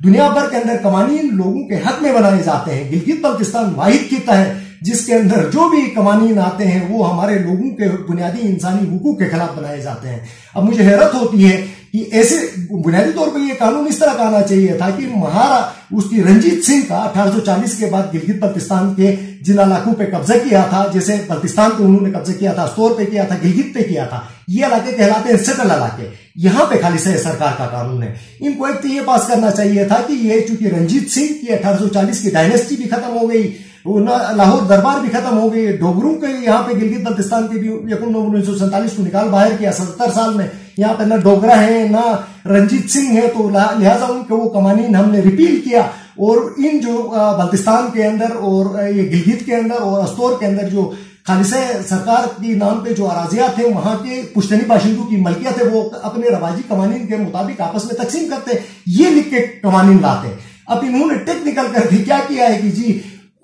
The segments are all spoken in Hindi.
दुनिया भर के अंदर कवानीन लोगों के हक में बनाए जाते हैं। गिलगित बल्तिस्तान वाहिद खिता है जिसके अंदर जो भी कवानीन आते हैं, वो हमारे लोगों के बुनियादी इंसानी हुकूक के खिलाफ बनाए जाते हैं। अब मुझे हैरत होती है कि ऐसे बुनियादी तौर पर यह कानून इस तरह का आना चाहिए था कि महारा, उसकी रंजीत सिंह का 1840 के बाद गिलगित बल्तिस्तान के जिला इलाकों पे कब्जा किया था, जैसे बल्तिस्तान पे उन्होंने कब्जा किया था, स्टोर पे किया था गिलगित पे किया था, ये इलाके कहलाते हैं सेटल इलाके, यहाँ पे खाली से सरकार का कानून है। इनको एक तो ये पास करना चाहिए था कि ये चूँकि रंजीत सिंह की अठारह सौ चालीस की डायनेस्टी भी खत्म हो गई लाहौर दरबार भी खत्म हो गई डोगरू के यहाँ पे गिलगित बल्तिस्तान के भी उन्नीस सौ सैंतालीस को निकाल बाहर किया, सत्तर साल में। यहाँ पे ना डोगरा है, ना रंजीत सिंह है तो लिहाजा उनके वो कमानीन हमने रिपील किया, और इन जो बल्तिस्तान के अंदर और ये गिलगित के अंदर और अस्तौर के अंदर जो खालिसा सरकार के नाम पे जो अराजिया थे, वहाँ के पुश्तनी बाशिंदों की मलकियत है वो अपने रवाजी कवानीन के मुताबिक आपस में तकसीम करते, ये लिख के कवानीन लाते। अब इन्होंने टेक्निकल करके क्या किया है कि जी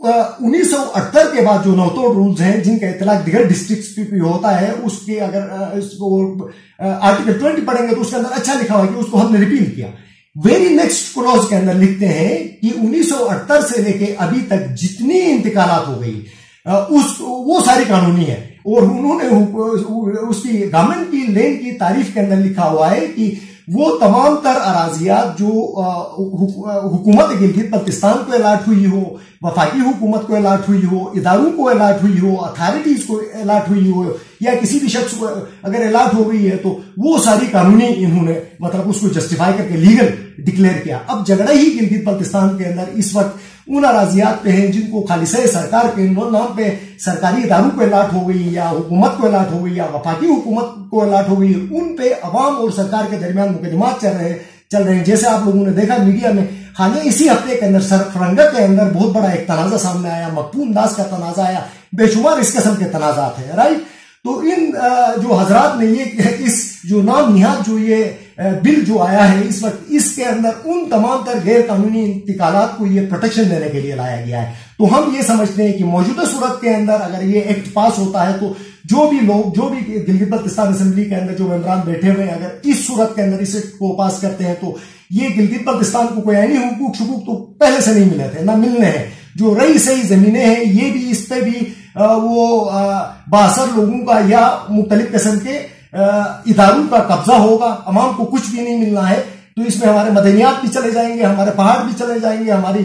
उन्नीस के बाद जो नौतोड़ रूल्स हैं, जिनका इतलाक दिगर डिस्ट्रिक्ट पे भी होता है, उसके अगर इसको आर्टिकल ट्वेंटी पढ़ेंगे तो उसके अंदर अच्छा लिखा हुआ कि उसको हमने रिपील किया। वेरी नेक्स्ट क्लॉज के अंदर लिखते हैं कि उन्नीस से लेके अभी तक जितनी इंतकालात हो गई उस, वो सारी कानूनी है। और उन्होंने उसकी गवर्नमेंट की लेन की तारीफ़ के अंदर लिखा हुआ है कि वो तमाम तर अराजियात जो हुकूमत गिलगित बल्तिस्तान को अलाट हुई हो, वफाकी हुकूमत को अलाट हुई हो, इदारों को अलाट हुई हो, अथॉरिटीज को अलाट हुई हो, या किसी भी शख्स को अगर अलाट हो गई है तो वो सारी कानूनी इन्होंने मतलब उसको जस्टिफाई करके लीगल डिक्लेयर किया। अब झगड़ा ही गिलगित बल्तिस्तान के अंदर इस वक्त उन अराजियात पे हैं जिनको खालिसा सरकार के नाम पे सरकारी इदारों को अलाट हो गई या हुकूमत को अलाट हो गई या वफाकी हुकूमत को अलाट हो गई, उन पे अवाम और सरकार के दरमियान मुकदमात चल रहे चल रहे हैं। जैसे आप लोगों ने देखा मीडिया में हालिया इसी हफ़्ते के अंदर सरफरंगा के अंदर बहुत बड़ा एक तनाजा सामने आया मकबूम दास का तनाजा आया, बेशुमार इस किस्म के तनाजात है, राइट? तो इन जो हजरात ने ये, इस जो नाम निहाद जो ये बिल जो आया है, इस वक्त इसके अंदर उन तमाम तर गैर कानूनी इंतकालात को ये प्रोटेक्शन देने के लिए लाया गया है। तो हम ये समझते हैं कि मौजूदा सूरत के अंदर अगर ये एक्ट पास होता है तो जो भी लोग, जो भी दिल्ली बल्तिस्तान असेंबली के अंदर जो मेम्बरान बैठे हुए हैं, अगर इस सूरत के अंदर इस एक्ट को पास करते हैं तो ये गिलगित बल्तिस्तान को कोई आईनी हुकूक शकूक तो पहले से नहीं मिले थे, ना मिलने हैं। जो रही सही जमीनें हैं, ये भी इस पर भी वो बासर लोगों का या मुख्तलिफ़ किस्म के इदारों का कब्जा होगा अवाम को कुछ भी नहीं मिलना है तो इसमें हमारे मदनियात भी चले जाएँगे, हमारे पहाड़ भी चले जाएँगे, हमारी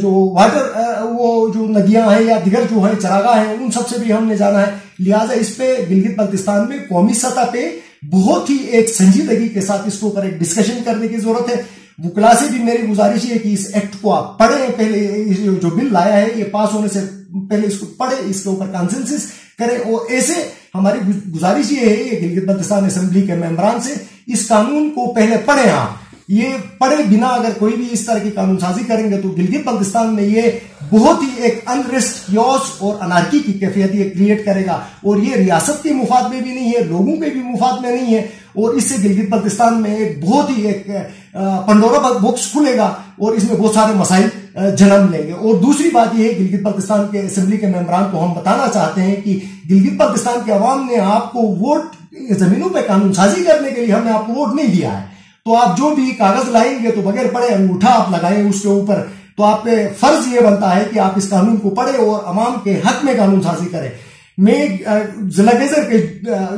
जो वाटर वो जो नदियाँ हैं या दिगर जो है चरागा है, उन सबसे भी हमने जाना है। लिहाजा इस पे गिलगित बल्तिस्तान में कौमी सतह पे बहुत ही एक संजीदगी के साथ इसके ऊपर एक डिस्कशन करने की ज़रूरत है। वुकला से भी मेरी गुजारिश है कि इस एक्ट को आप पढ़े, पहले जो बिल लाया है, ये पास होने से पहले इसको पढ़े, इसके ऊपर कॉन्सेंसिस करें। और ऐसे हमारी गुजारिश ये है गिलगित, बल्तिस्तान असेंबली के मेंबरान से, इस कानून को पहले पढ़े आप। ये पढ़े बिना अगर कोई भी इस तरह की कानून साजी करेंगे तो गिलगित बल्तिस्तान में ये बहुत ही एक अनरेस्ट योस और अनारकी की कैफियत ये क्रिएट करेगा। और ये रियासत के मुफाद में भी नहीं है, लोगों के भी मुफाद में नहीं है, और इससे गिलगित बल्तिस्तान में एक बहुत ही एक पंडोरा बॉक्स खुलेगा, और इसमें बहुत सारे मसाइल जन्म लेंगे। और दूसरी बात यह है, गिलगित पाकिस्तान के असेंबली के मेम्बरान को हम बताना चाहते हैं कि गिलगित पाकिस्तान के अवाम ने आपको वोट जमीनों पर कानून साजी करने के लिए हमने आपको वोट नहीं दिया है। तो आप जो भी कागज़ लाएँगे तो बगैर पढ़े अंगूठा आप लगाए उसके ऊपर। तो आप पे फ़र्ज़ ये बनता है कि आप इस कानून को पढ़े और अवाम के हक में कानून साजी करें। मैं जिला गेजर के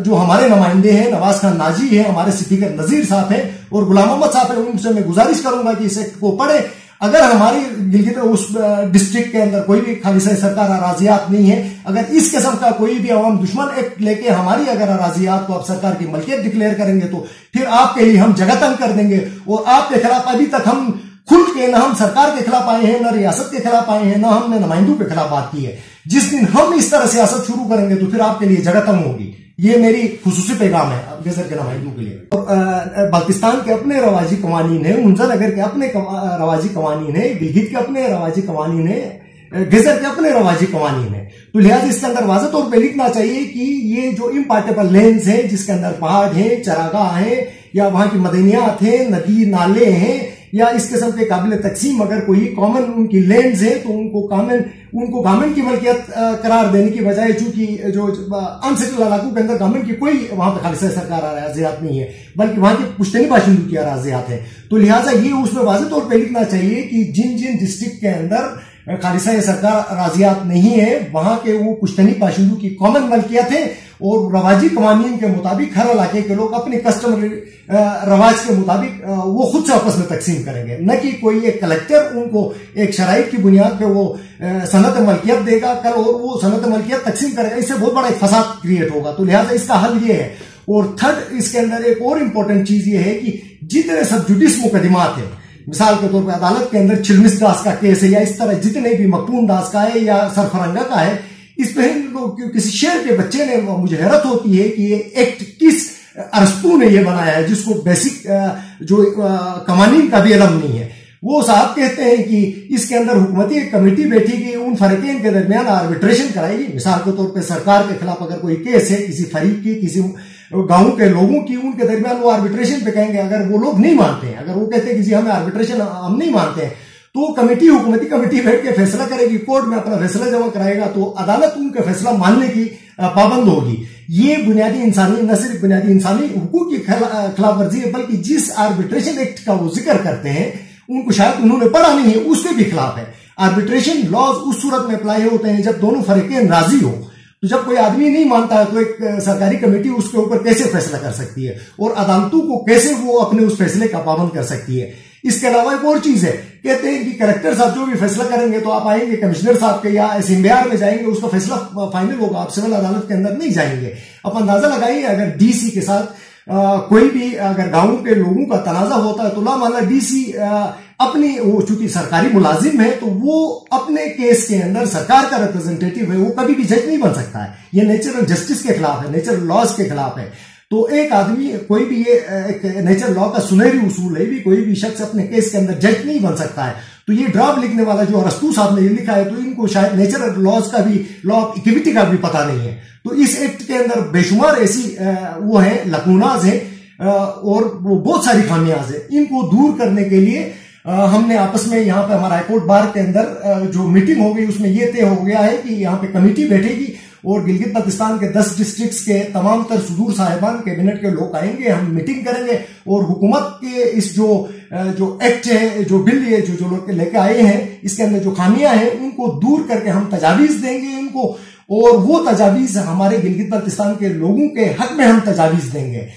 जो हमारे नुमाइंदे हैं, नवाज़ खान नाजी है, हमारे स्पीकर नजीर साहब हैं और गुलाम मोहम्मद साहब हैं, उनसे मैं गुजारिश करूँगा कि इस को पढ़े। अगर हमारी गिलगित उस डिस्ट्रिक्ट के अंदर कोई भी खालिसा सरकार अराजियात नहीं है, अगर इस किस्म का कोई भी अवाम दुश्मन एक्ट लेके हमारी अगर अराजियात को आप सरकार की मलकियत डिक्लेयर करेंगे तो फिर आपके लिए हम जगह तंग कर देंगे। और आपके खिलाफ अभी तक हम खुल के, ना हम सरकार के खिलाफ आए हैं, ना रियासत के खिलाफ आए हैं, ना हमने नुमाइंदों के खिलाफ बात की है। जिस दिन हम इस तरह सियासत शुरू करेंगे तो फिर आपके लिए जगह तंग होगी। ये मेरी खसूसी पैगाम है। गजर के के लिए। और पाकिस्तान के अपने रवाजी कवानीन है मुंजर नगर के अपने रवाजी कवानीन है गिलगित के अपने रवाजी कवानीन है गजर के अपने रवाजी कवानीन है तो लिहाजा इसके अंदर वाजह तौर पर लिखना चाहिए कि ये जो इम्पार्टेबल लेंस है, जिसके अंदर पहाड़ है, चरागाह है, या वहाँ की मदनियात है, नदी, नाले हैं या इस किस्म के काबिल तकसीम, अगर कोई कॉमन उनकी लैंड है तो उनको कॉमन उनको गवर्नमेंट की मलकियत करार देने की बजाय चूँकि, जो अनसेटल इलाकों के अंदर गवर्नमेंट की कोई वहाँ पर खालिसा सरकार अराजियात नहीं है, बल्कि वहाँ की पुश्तनी बाशिंदों की अराजियात है। तो लिहाजा ये उसमें वाजे तौर पर लिखना चाहिए कि जिन जिन डिस्ट्रिक्ट के अंदर खालिसा सरकार राजियात नहीं है, वहाँ के वो पुश्तनी बाशिंदों की कॉमन मलकियत है और रवाजी कवानीन के मुताबिक हर इलाके के लोग अपने कस्टमर रवाज के मुताबिक वो खुद से आपस में तकसीम करेंगे। न कि कोई एक कलेक्टर उनको एक शराइ की बुनियाद पर वो सनत मलकियत देगा, कल और वो सनत मलकियत तकसीम करेगा। इससे बहुत बड़ा एक फसाद क्रिएट होगा। तो लिहाजा इसका हल ये है। और थर्ड इसके अंदर एक और इंपॉर्टेंट चीज़ ये है कि जितने सब जुडिस मुकदमात है, मिसाल के तौर पर अदालत के अंदर चिलमिस दास का केस है, या इस तरह जितने भी मकून दास का है या सरफरंगा का है इस पर किसी शेर के बच्चे ने मुझे हैरत होती है कि ये एक्ट किस अरस्तू ने ये बनाया है, जिसको बेसिक जो कवानीन का भी अलम नहीं है। वो साहब कहते हैं कि इसके अंदर हुकूमती एक कमेटी बैठी कि उन फरीकें के दरमियान आर्बिट्रेशन कराएगी। मिसाल के तौर पर सरकार के खिलाफ अगर कोई केस है, किसी फरीक की, किसी गाँव के लोगों की, उनके दरमियान वो आर्बिट्रेशन पे कहेंगे। अगर वो लोग नहीं मानते हैं, अगर वो कहते हैं कि जी हमें आर्बिट्रेशन हम नहीं मानते हैं तो कमेटी, हुकूमती कमेटी बैठ के फैसला करेगी, कोर्ट में अपना फैसला जमा कराएगा तो अदालत उनका फैसला मानने की पाबंद होगी। ये बुनियादी इंसानी, न सिर्फ़ बुनियादी इंसानी हुकूक की खिलाफ वर्जी है, बल्कि जिस आर्बिट्रेशन एक्ट का वो ज़िक्र करते हैं, उनको शायद उन्होंने पढ़ा नहीं है, उसके भी खिलाफ है। आर्बिट्रेशन लॉज उस सूरत में अप्लाई होते हैं, जब दोनों फरीकें राज़ी हो। तो जब कोई आदमी नहीं मानता है तो एक सरकारी कमेटी उसके ऊपर कैसे फैसला कर सकती है? और अदालतों को कैसे वो अपने उस फैसले का पाबंद कर सकती है? इसके अलावा एक और चीज़ है कहते हैं कि कलेक्टर साहब जो भी फैसला करेंगे तो आप आएँगे कमिश्नर साहब के या एसएमबीआर में जाएँगे उसका फैसला फाइनल होगा आप सिविल अदालत के अंदर नहीं जाएँगे। आप अंदाज़ा लगाइए अगर डीसी के साथ आ, कोई भी अगर गाँव के लोगों का तनाजा होता है तो ला माना डीसी अपनी वो चूँकि सरकारी मुलाजिम है तो वो अपने केस के अंदर सरकार का रिप्रेजेंटेटिव है वो कभी भी जज नहीं बन सकता है। ये नेचुरल जस्टिस के खिलाफ है नेचुरल लॉज के खिलाफ है। तो एक आदमी, कोई भी ये एक नेचर लॉ का सुनहरी उसूल है, भी कोई भी शख्स अपने केस के अंदर जज नहीं बन सकता है। तो ये ड्राफ्ट लिखने वाला जो अरस्तू साहब ने ये लिखा है तो इनको शायद नेचर लॉज का भी लॉ ऑफ़ इक्विटी का भी पता नहीं है। तो इस एक्ट के अंदर बेशुमार ऐसी वो है लकूनाज है और बहुत सारी खामियाज है। इनको दूर करने के लिए हमने आपस में यहाँ पे हमारा हाईकोर्ट बार के अंदर जो मीटिंग हो गई, उसमें ये तय हो गया है कि यहाँ पे कमेटी बैठेगी और गिलगित पाकिस्तान के दस डिस्ट्रिक्ट के तमाम तर सुदूर साहिबान कैबिनेट के लोग आएँगे, हम मीटिंग करेंगे और हुकूमत के इस जो जो एक्ट है, जो बिल है, जो जो लोग लेके आए हैं, इसके अंदर जो खामियाँ हैं, उनको दूर करके हम तजावीज देंगे इनको और वो तजावीज हमारे गिलगित बल्तिस्तान के लोगों के हक में हम तजावीज देंगे।